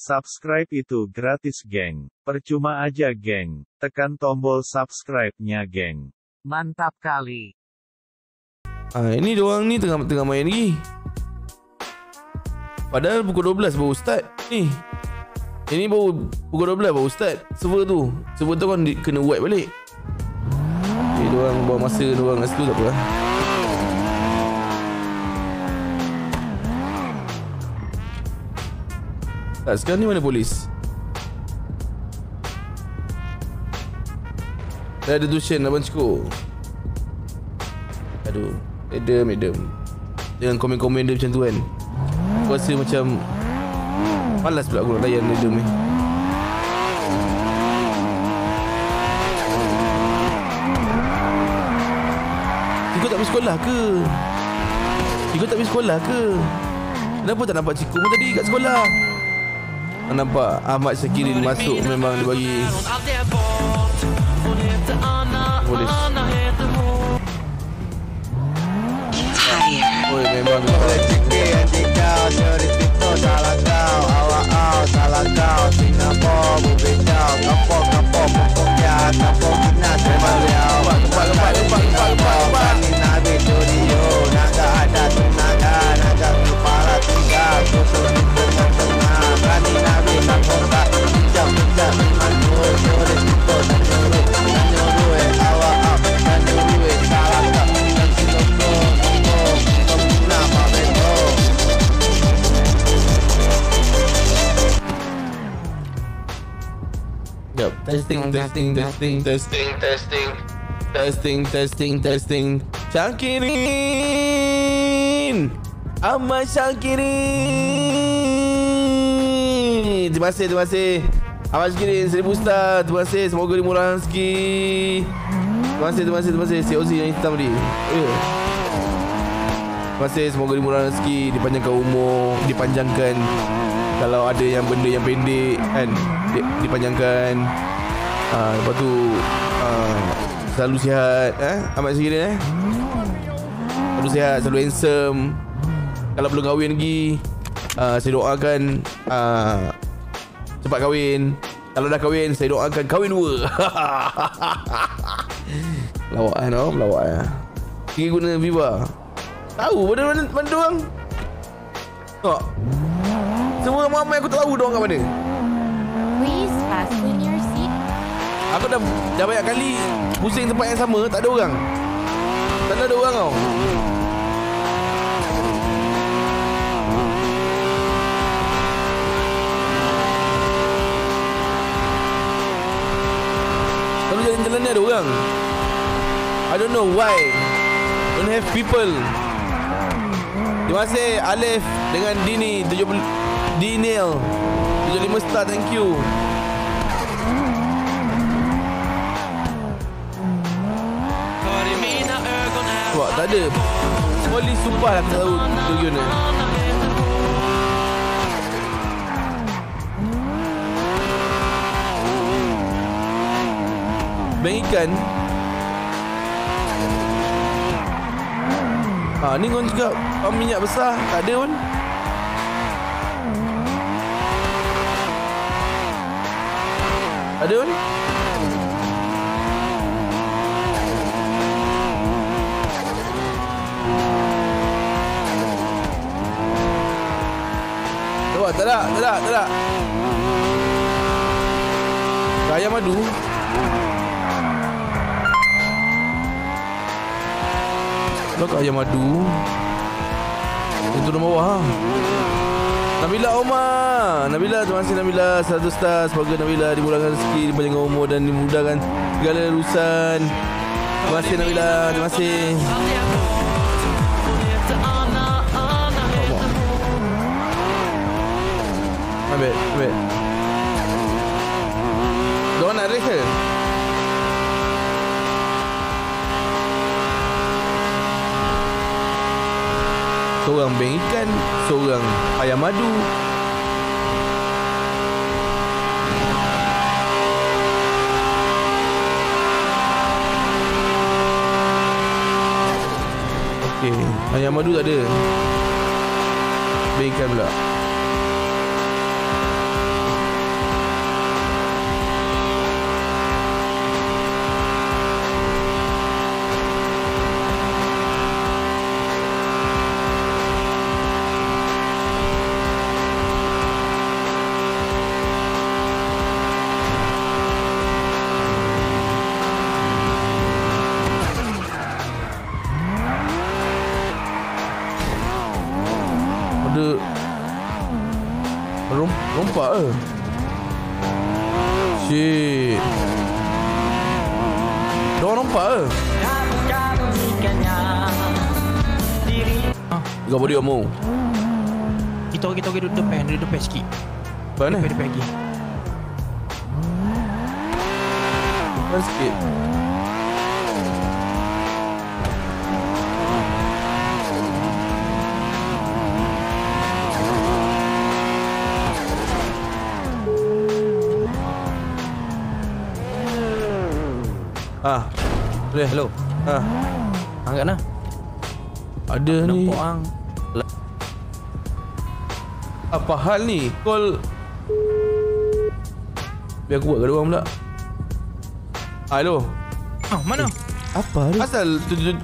Subscribe itu gratis geng. Percuma aja geng. Tekan tombol subscribe-nya geng. Mantap kali. Ah, ini diorang ni tengah tengah main lagi. Padahal pukul 12 baru start. Ni. Ini baru pukul 12 baru start server tu. Server tu kan kena wipe balik. Okay, diorang bawa masa diorang kat situ tak apa lah. Tak, sekarang ni mana polis? Dah ada tuition Abang Ciko Aduh Madam, madam Jangan komen-komen dia macam tu kan Aku rasa macam Malas pula aku nak layan madam ni Cikgu tak pergi sekolah ke? Cikgu tak pergi sekolah ke? Kenapa tak nampak cikgu pun tadi kat sekolah? Nampak Ahmad Syakirin masuk memang dia bagi Polis Oi memang Rezeki hati kau Curi pintu salah kau Awak au salah kau Singapura berbincang Kampung kampung Kampung ya Kampung kena Terima liau Gempak, gempak, gempak, gempak, gempak, gempak. Kami nabi studio Naga ada tenaga Naga kepala tiga Kusur Yep. Testing, testing, testing, testing, testing, testing, testing, testing. Shankirin! Ama Shankirin! Terima kasih, terima kasih. Ahmad Syakirin, seribu star. Terima kasih. Semoga dimurahkan rezeki. Terima kasih, terima kasih, terima kasih. Si Ozi yang hitam tadi. Yeah. Terima kasih. Semoga dimurahkan rezeki, dipanjangkan umur, dipanjangkan kalau ada yang benda yang pendek kan di, dipanjangkan uh, lepas tu uh, selalu sihat eh Ahmad Syakirin eh selalu sihat selalu handsome kalau belum kahwin lagi uh, saya doakan uh, cepat kahwin. Kalau dah kahwin saya doakan kahwin dua. Lawak kan oh lawak ya Kira guna Viva. Tahu mana mana, mana doang Tengok. Semua ramai aku tak tahu doang kat mana. Please fasten your seat. Aku dah dah banyak kali pusing tempat yang sama tak ada orang. Tak ada orang tau. Ni ada orang. I don't know why. Don't have people. Terima kasih Alif dengan Dini 70 Dinil 75 star thank you. Wah, tak ada. Polis sumpah lah aku tak tahu tujuan dia. Bank ikan Ha, ni kau cakap pam minyak besar. Tak ada pun. Ada pun. Tak tak tak tak tak tak Ayam madu Kat ayam madu. Yang turun bawah ha? Nabila Omar. Nabila terima kasih Nabila. 100 star Semoga Nabila dimurahkan rezeki Dipanjangkan umur dan dimudahkan Segala urusan. Terima kasih Nabila. Terima kasih. Ambil Ambil Diorang nak race ke? Seorang bank ikan Seorang ayam madu Okey, ayam madu tak ada. Bank ikan pula. Shit. Diorang nampak ke? Kau body kamu. Kita kita duduk depan, duduk depan sikit. Mana? Depan depan lagi. Mana sikit? Ah. Boleh. Hello. Ah. Angkat lah. Ada ni. Nampak ang. Apa hal ni? Call Biar aku buat kat orang pula Hello Ah, mana? Apa ni? Asal tu, tu,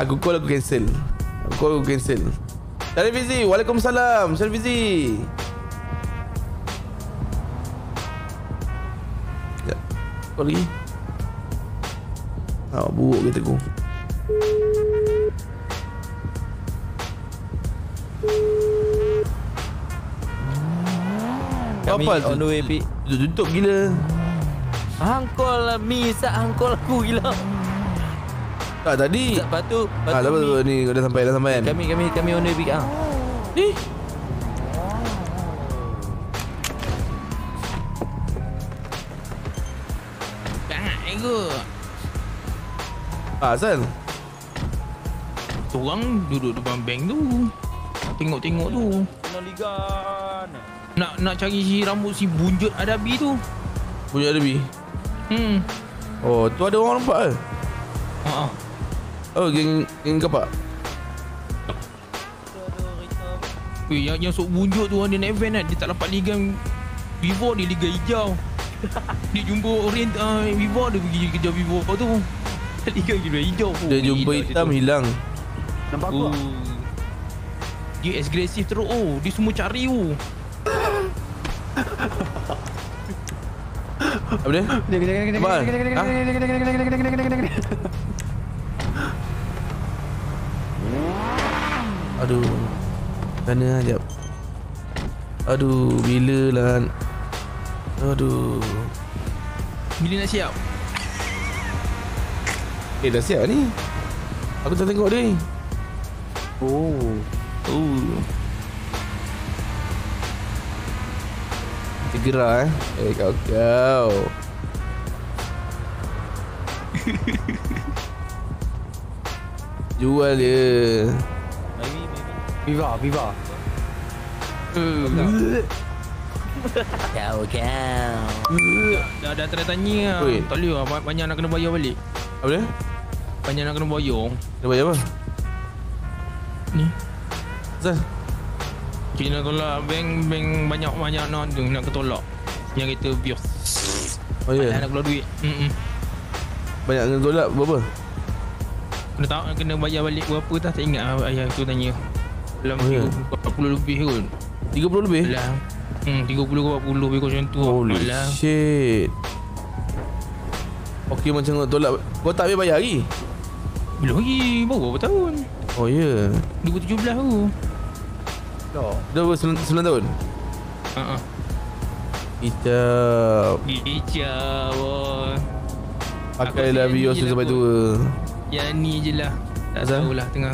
Aku call aku cancel Aku call aku cancel Syarif Fizi Waalaikumsalam Syarif Fizi Call lagi Ah, buruk kereta aku. Kami Apa on the way, Pi. Tutup gila. Hangkol lah mi Sat hangkol aku gila. Tak tadi. Sat batu Ah, dah ni. kau dah sampai dah sampai kan. Kami kami kami on the way Pi ah. Ni. Jangan Ah, asal. Orang duduk depan bank tu Tengok-tengok tu Nak nak cari si rambut si bunjut Adabi tu Punya ada bi. Hmm Oh, tu ada orang nampak ke? Ah, ah. Oh, geng geng kapak. Eh, yang, yang sok bunjut tu dia naik van kan Dia tak dapat liga Vivo dia liga hijau Dia jumpa orient uh, Vivo dia pergi kerja Vivo tu Liga gila hijau pun Dia jumpa hitam hilang. Nampak aku Dia agresif terus oh Dia semua cari oh Apa dia? Abang. Ha? Aduh. Mana jap. Aduh, bila lah. Aduh. Bila nak siap Eh, dah siap ni. Aku tak tengok dia ni. Oh Oh. Segera eh. Eh kau kau. Jual dia. Viva Viva Kau kau Dah dah try tanya Oi. Tak boleh lah ba- Banyak nak kena bayar balik Apa dia? Banyak nak kena bayar Dia bayar apa? Ni Asal? Kita nak tolak Bank Bank banyak-banyak nak tu Nak ketolak Yang kita bios Oh ya. Yeah. nak keluar duit Mm-mm. Banyak kena tolak berapa? Kena tahu kena bayar balik berapa tak tak ingat lah ayah tu tanya. Dalam Oh, ya? 40 lebih kot. 30 lebih? Lah. Hmm 30 ke 40 lebih kot macam tu. Holy Alah. shit. Okey macam kau tolak Kau tak payah bayar lagi? Bila lagi baru berapa tahun? Oh ya. Yeah. 2017 tu. Dah berapa 9, tahun? Ha ah. Hijab tu sini je sampai lah, tua Yang ni je lah. Tak Asal? tahulah tengah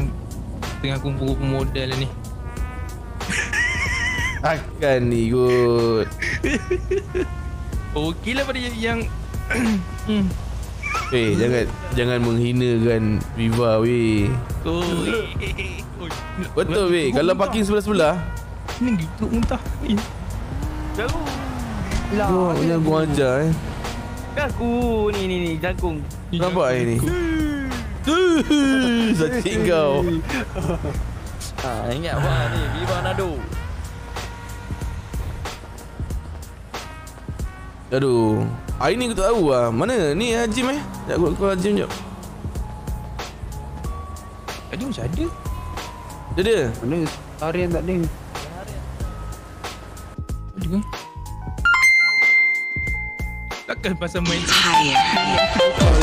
tengah kumpul-kumpul modal lah ni. Akan ni kot Okey lah pada yang, yang hmm. Eh jangan Jangan menghinakan Viva weh Oh. Betul weh Kalau parking sebelah-sebelah Ni gitu muntah ni. Jagung. Kau jangan gua ajar eh Aku ni ni ni jagung. Nampak air ni Sakit kau Ha, ingat apa ni? Viva Nado. Aduh Hari ni aku tak tahu lah Mana ni ah, gym eh Sekejap aku call gym jap Tadi macam ada. Dia dia Mana? Harian tak ada. Ada ke? Takkan pasal main Boleh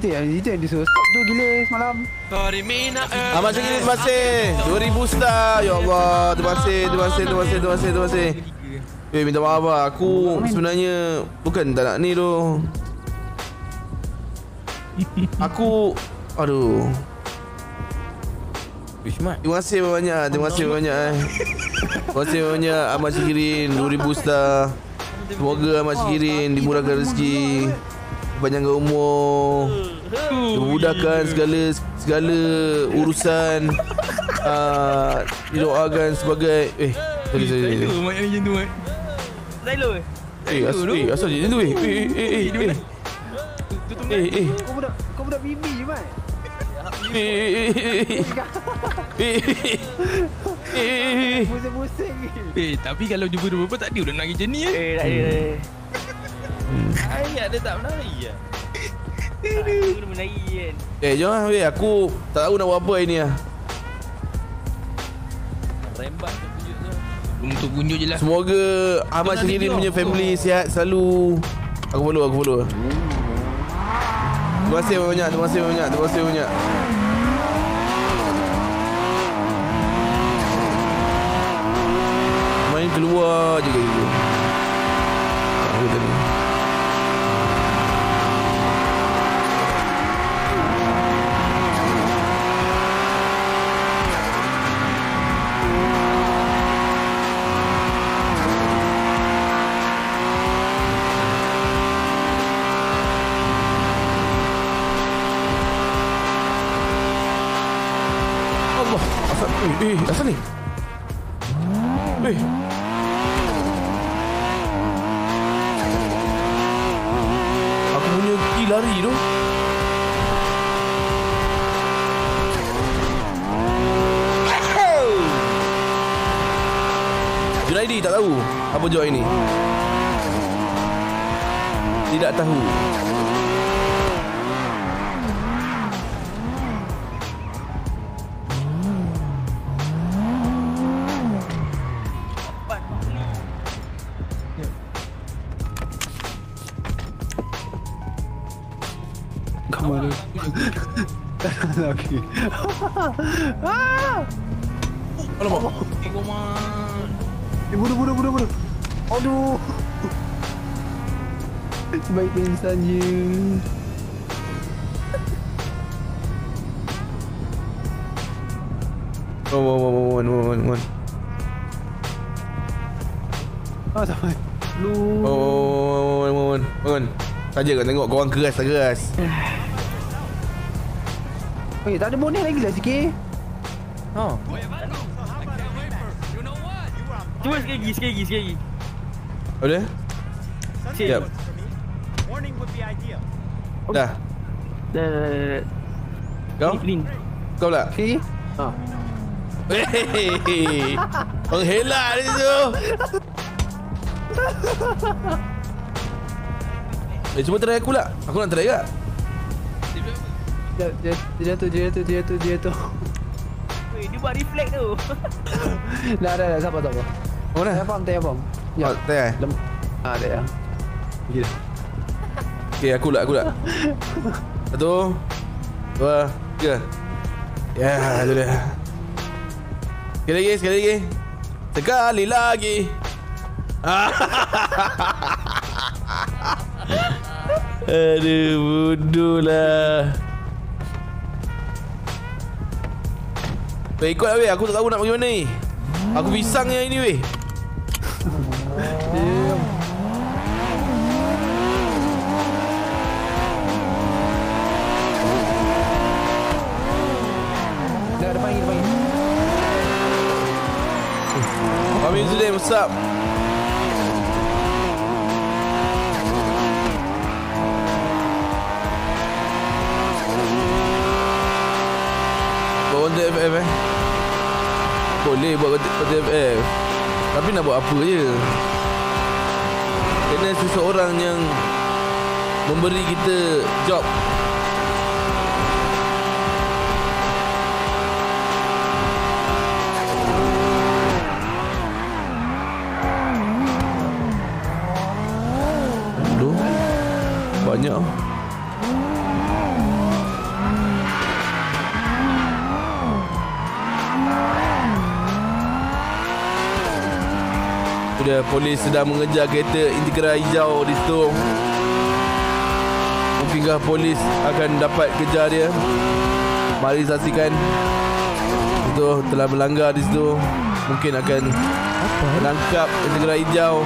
Itu yang itu yang disuruh. Stop tu gila semalam. Ahmad Syakir terima kasih. 2000 star. Ya Allah Terima kasih Terima kasih Terima kasih Terima kasih Terima kasih. Eh minta maaf lah. Aku sebenarnya Bukan tak nak ni tu. Aku Aduh. Wismat. Terima kasih banyak Terima kasih banyak eh. Terima kasih banyak Ahmad Syikirin 2000 star. Semoga Ahmad Syikirin Dimurahkan rezeki Panjangkan umur Dimudahkan segala Segala urusan uh, Didoakan sebagai Eh Sorry sorry sorry Stylo mak yang macam tu mat. Stylo eh. Eh asal, eh, asal macam tu eh Eh eh eh eh eh Eh eh Kau budak kau budak bibi je mat. Eh eh eh eh eh Eh eh eh Pusing-pusing ni. Eh tapi kalau jumpa dua bapa tak ada orang nak pergi macam ni eh. Eh tak ada. Ayat dia tak menari ya. Aku kena menari kan. Eh jom lah weh Aku tak tahu nak buat apa hari ni lah Rembat tu tunjuk tu. Untuk punjuk je lah. Semoga Ahmad Syikirin video. punya family sihat selalu Aku follow aku follow Terima kasih banyak Terima kasih banyak Terima kasih banyak Main keluar je kayak gitu Aku tadi Allah Asal Eh asal ni? Eh. Aku punya key lari tu. Junaidi tak tahu Apa job ini Tidak tahu Okey. Alamak Tengok mat. Eh bodoh bodoh bodoh bodoh. Aduh. Sebaik pingsan je. Oh, oh, oh, oh, oh, oh, oh, oh. Ah sampai. Lu. Oh, bangun, bangun, bangun. Saja kau tengok korang keras tak keras. Eh tak ada bonus lagi lah sikit. Ha. Cuba sekali lagi, sekali lagi, sekali lagi. Apa dia? Sekejap. Dah. Dah, dah, dah, dah. Kau? Clean. Kau pula? Okey. Ha. Hehehe. Menghelak dia tu. Eh, cuba try aku lah. Aku nak try juga. Dia dia dia jatuh dia jatuh dia jatuh dia jatuh. Weh, dia buat reflect tu. Dah dah dah sabar sabar. Mana? Saya faham, saya faham. Ya. Oh, try eh? Lem. Ah, ada ya. Gila. Okay, aku lah, aku lah. Satu. Dua. Tiga. Ya, tu dia. Sekali lagi, sekali lagi. Sekali lagi. Aduh, bodoh lah. Weh, ikut lah weh. Aku tak tahu nak pergi mana ni. Aku pisang yang ini weh. Dah depan lagi depan lagi. Amin Zulim, what's up? Boleh buat FF Tapi nak buat apa je? Kena seseorang yang Memberi kita job. Banyak Sudah polis sedang mengejar kereta Integra hijau di situ. Mungkinkah polis akan dapat kejar dia? Mari saksikan. Itu telah melanggar di situ. Mungkin akan menangkap Integra hijau.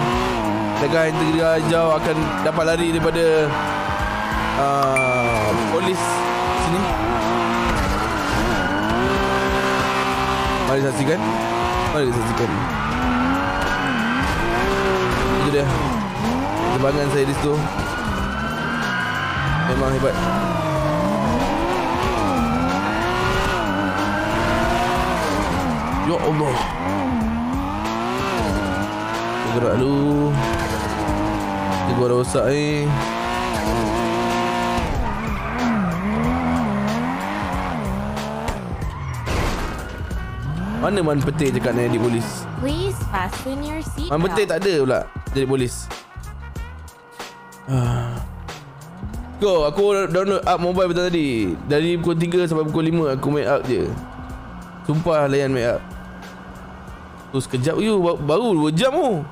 Adakah Integra hijau akan dapat lari daripada uh, Polis sini. Mari saksikan. Mari saksikan dia. Tebangan saya di situ. Memang hebat. Ya Allah. Gerak dulu. Gua dah rosak ni. Mana man petik cakap nak polis? Please fasten your seatbelt. Man petik tak ada pula Jadi polis? Ah. Go, aku download app mobile betul tadi. Dari pukul 3 sampai pukul 5 Aku make up je. Sumpah layan make up. Tu sekejap you ba- Baru 2 jam tu.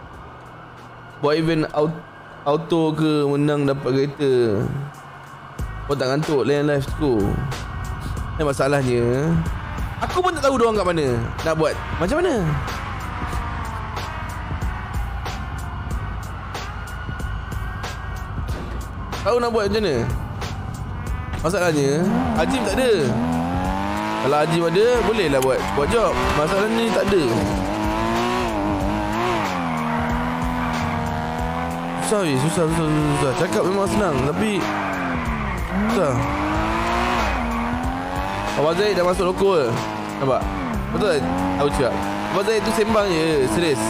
Buat event auto, auto ke Menang dapat kereta. Kau tak ngantuk layan live tu. Dan masalahnya Aku pun tak tahu diorang kat mana. Nak buat Macam mana Tahu nak buat macam mana? Masalahnya Ajim tak ada. Kalau Ajim ada Boleh lah buat Buat job. Masalahnya tak ada. Susah weh. Susah susah susah, susah. Cakap memang senang Tapi Susah. Abang Zaid dah masuk loko ke Nampak? Betul tak? Cakap. Abang Zaid tu sembang je Serius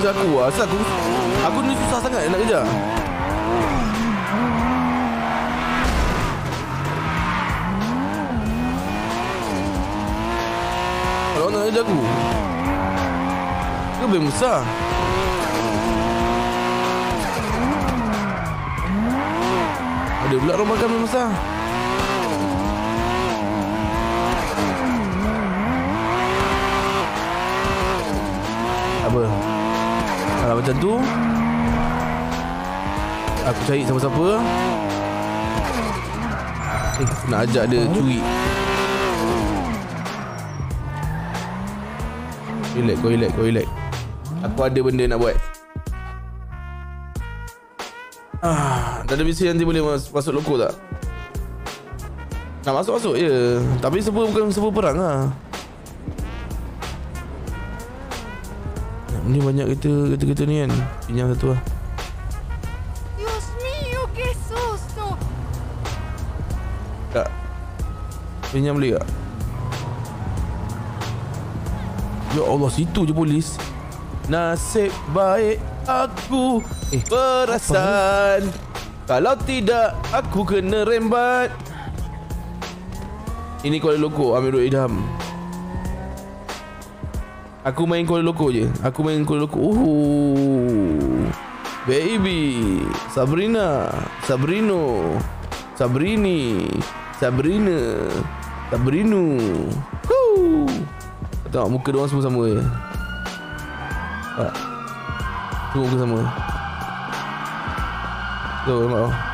kerja aku. Asal aku Aku ni susah sangat nak kerja Kalau nak kerja aku Kau lebih besar. Ada pula rumah kami besar Apa Kalau macam tu Aku cari siapa-siapa. Eh nak ajak dia curi. Relax kau relax kau relax. Aku ada benda nak buat. Ah, dah ada misi nanti boleh mas- masuk loko tak? Nak masuk-masuk je. Tapi server bukan server perang lah Ni banyak kereta Kereta-kereta ni kan? Pinjam satu lah. Dios mío, qué susto. Tak. Pinjam boleh tak? Ya Allah situ je polis. Nasib baik aku eh, Perasan. Kalau tidak aku kena rembat. Ini Kuala Loko Amirul Idham Aku main Kuala Loko je. Aku main Kuala Loko Uhuh. Baby. Sabrina. Sabrino. Sabrini. Sabrina. Huu. Kau Tengok muka diorang semua sama je. Tak. Semua muka sama. Tu nampak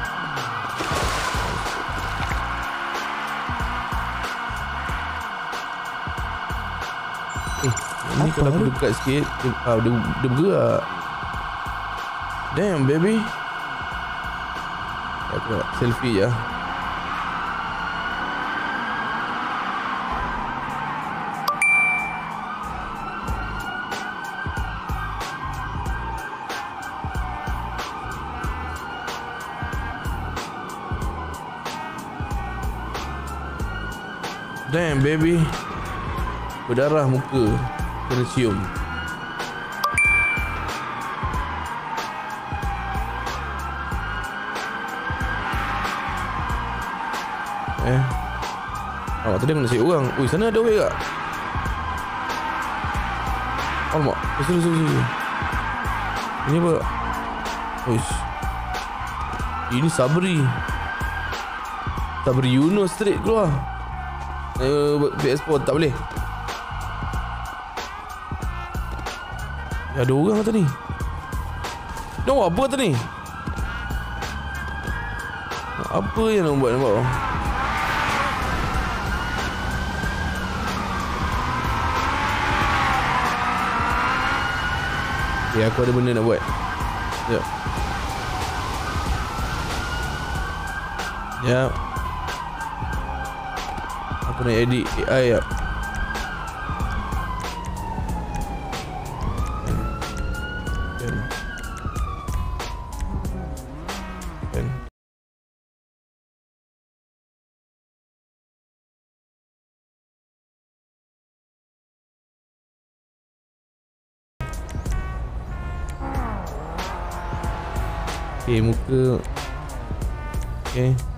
Apa ni? kalau aku dekat sikit dia, uh, dia, dia bergerak. Damn baby. Aku nak selfie je Damn baby. Berdarah muka. Cium Eh? Alamak tadi nak cari orang? Ui sana ada orang tak Alamak Eh sorry sorry sorry. Ini apa? Uish Ini Sabri. Sabri Yunus straight keluar. Uh, PS4 tak boleh ada orang kata ni Dia buat apa kata ni Apa yang nak buat nampak Okay, aku ada benda nak buat. Sekejap Sekejap Aku nak edit AI Kan. Okay, muka Okay Please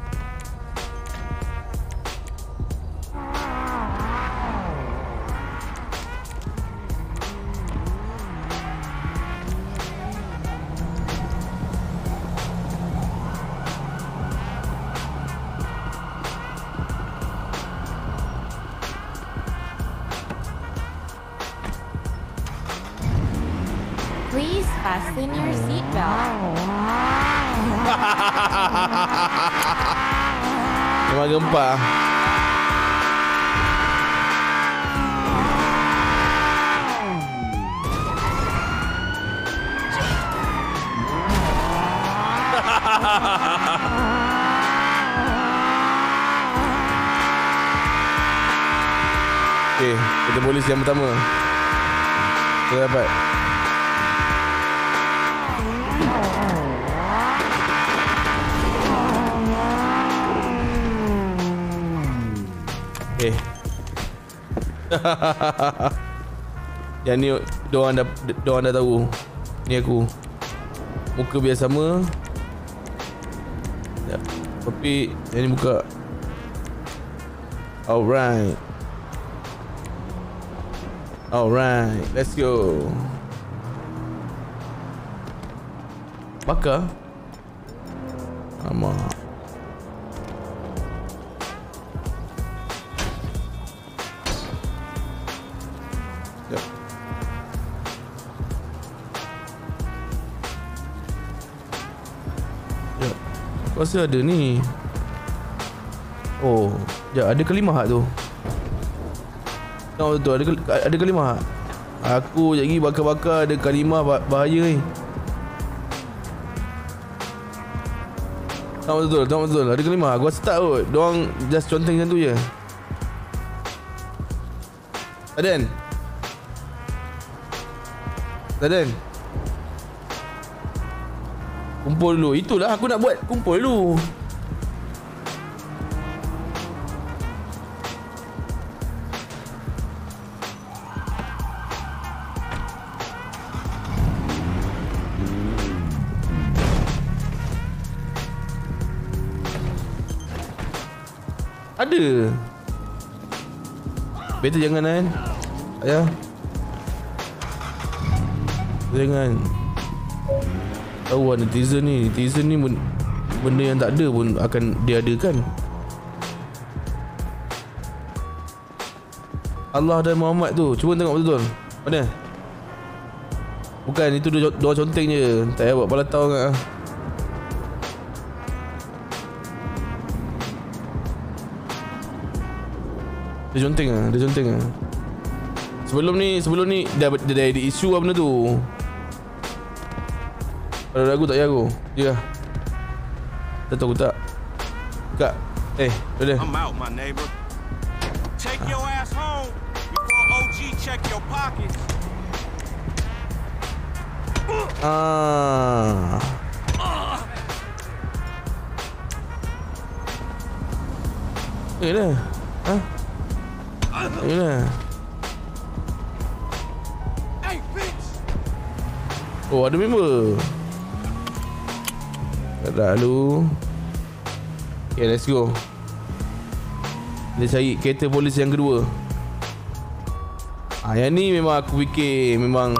Gempa Okay, kita polis yang pertama. Kita dapat Okay Yang ni Diorang dah Diorang dah tahu. Ni aku. Muka biasa sama. Ya. Tapi Yang ni buka Alright. Alright Let's go. Bakar Sekejap. Aku rasa ada ni. Oh Sekejap ada kelimah tu? Tengok betul ada, ada kelimah Aku sekejap lagi bakar-bakar ada kalimah bah- bahaya ni. Tengok betul Tengok betul. Ada kelimah Aku rasa tak kot. Diorang just conteng macam tu je. Aden Aden Kumpul dulu. Itulah aku nak buat. Kumpul dulu. Ada. Better jangan kan Ayah Jangan Tahu lah netizen ni. Netizen ni ben- Benda yang tak ada pun Akan diadakan. Allah dan Muhammad tu. Cuba tengok betul-betul. Mana? Bukan itu dua, dua conteng je. Tak payah buat pala tahu sangat lah. Dia conteng ah, dia conteng ah. Sebelum ni, sebelum ni dah dah, ada isu lah benda tu. Kalau ragu tak payah aku. Dia lah. Tak tahu aku tak. Kak. Eh, dah dah. I'm out, my neighbor. Take your ass home before OG check your pockets. Ah. Eh dah. Ha? Mana? Oh ada member Tak ada lu Okay let's go. Kita cari kereta polis yang kedua. Ah yang ni memang aku fikir Memang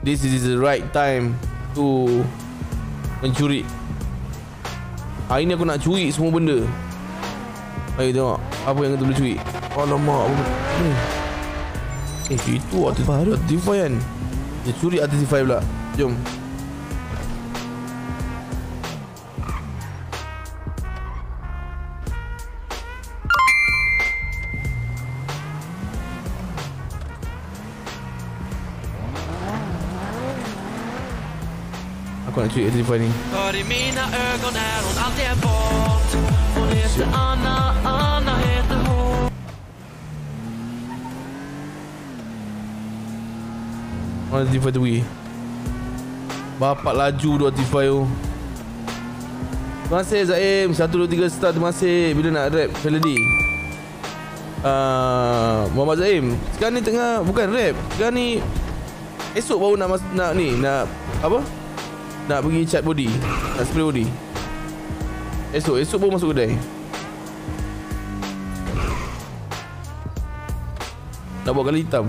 This is the right time To Mencuri. Hari ni aku nak curi semua benda. Mari tengok Apa yang kita boleh curi. Alamak apa ni Eh itu Artify kan Dia curi Artify pula. Jom Aku nak curi Artify ni. För i mina ögon är hon alltid en bot. Hon heter Anna, Anna heter hon. Mana Artify tu pergi Bapak laju tu Artify tu. Terima kasih Zaim. 1, 2, 3 start. Terima kasih. Bila nak rap melody. Uh, Muhammad Zaim. Sekarang ni tengah Bukan rap. Sekarang ni Esok baru nak mas, nak ni Nak Apa Nak pergi cat body Nak spray body Esok Esok baru masuk kedai Nak buat kali hitam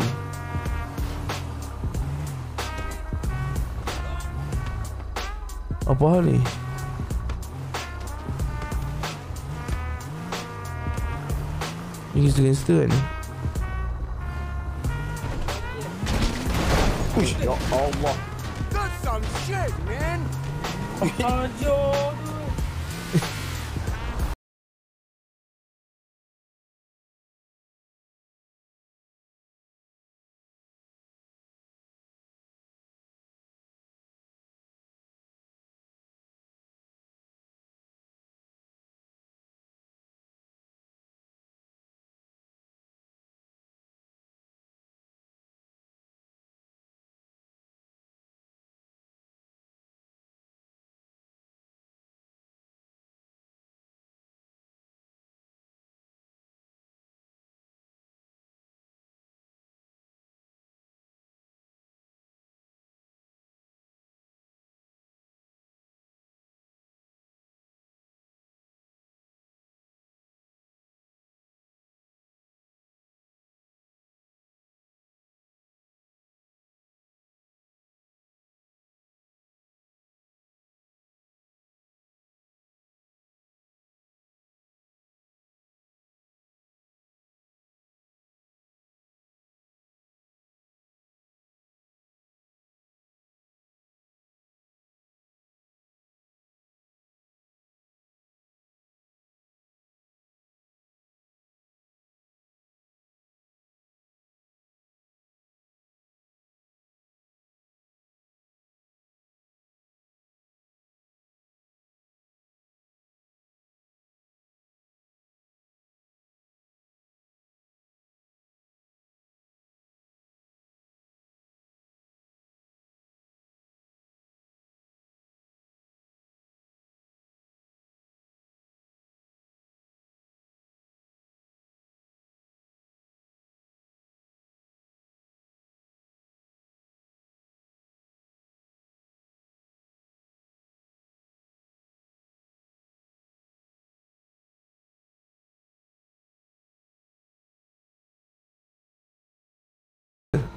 Apa hal ni? Ni gangster-gangster kan? Uish, ya Allah. That's some shit, man. Oh,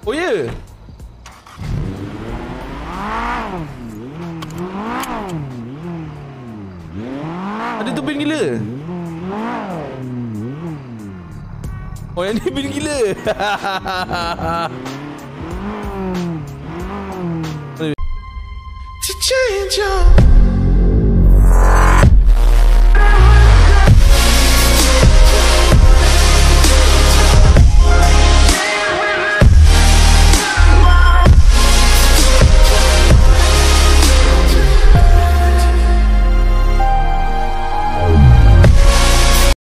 Oh ya? Yeah. Ada tu bin gila? Oh yang ni bin gila. To change your